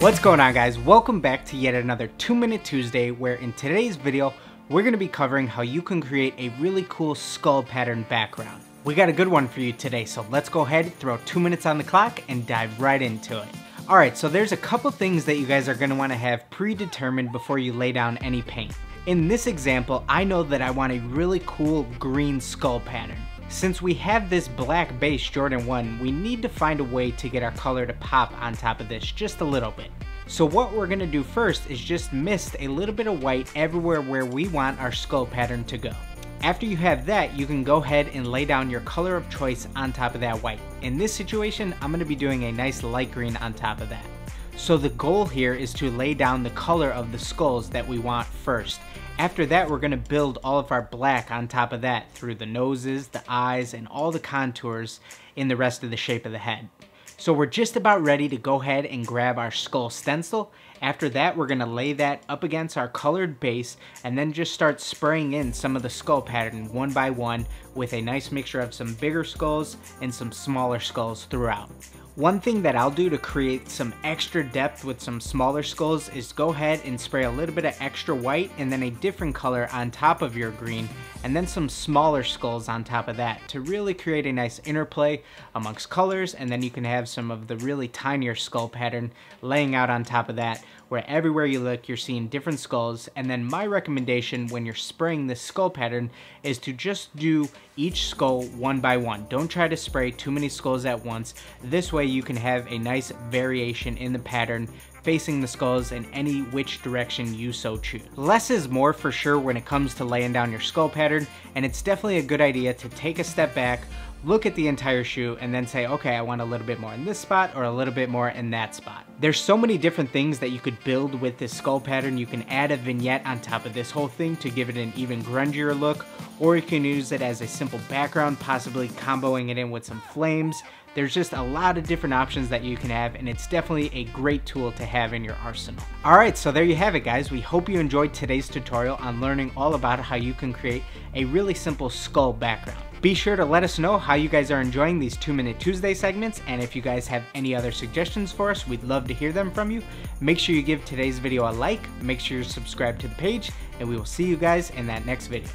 What's going on guys? Welcome back to yet another 2 Minute Tuesday where in today's video we're going to be covering how you can create a really cool skull pattern background. We got a good one for you today so let's go ahead, throw 2 minutes on the clock and dive right into it. Alright, so there's a couple things that you guys are going to want to have predetermined before you lay down any paint. In this example, I know that I want a really cool green skull pattern. Since we have this black base Jordan 1, we need to find a way to get our color to pop on top of this just a little bit. So what we're to do first is just mist a little bit of white everywhere where we want our skull pattern to go. After you have that, you can go ahead and lay down your color of choice on top of that white. In this situation, I'm to be doing a nice light green on top of that. So the goal here is to lay down the color of the skulls that we want first. After that, we're gonna build all of our black on top of that through the noses, the eyes, and all the contours in the rest of the shape of the head. So we're just about ready to go ahead and grab our skull stencil. After that, we're gonna lay that up against our colored base and then just start spraying in some of the skull pattern one by one with a nice mixture of some bigger skulls and some smaller skulls throughout. One thing that I'll do to create some extra depth with some smaller skulls is go ahead and spray a little bit of extra white and then a different color on top of your green and then some smaller skulls on top of that to really create a nice interplay amongst colors and then you can have some of the really tinier skull pattern laying out on top of that where everywhere you look you're seeing different skulls and then my recommendation when you're spraying this skull pattern is to just do each skull one by one. Don't try to spray too many skulls at once. This way you can have a nice variation in the pattern facing the skulls in any which direction you so choose. Less is more for sure when it comes to laying down your skull pattern, and it's definitely a good idea to take a step back, look at the entire shoe and then say, okay, I want a little bit more in this spot or a little bit more in that spot. There's so many different things that you could build with this skull pattern. You can add a vignette on top of this whole thing to give it an even grungier look, or you can use it as a simple background, possibly comboing it in with some flames. There's just a lot of different options that you can have and it's definitely a great tool to have in your arsenal. Alright, so there you have it guys. We hope you enjoyed today's tutorial on learning all about how you can create a really simple skull background. Be sure to let us know how you guys are enjoying these 2 Minute Tuesday segments, and if you guys have any other suggestions for us, we'd love to hear them from you. Make sure you give today's video a like, make sure you're subscribed to the page, and we will see you guys in that next video.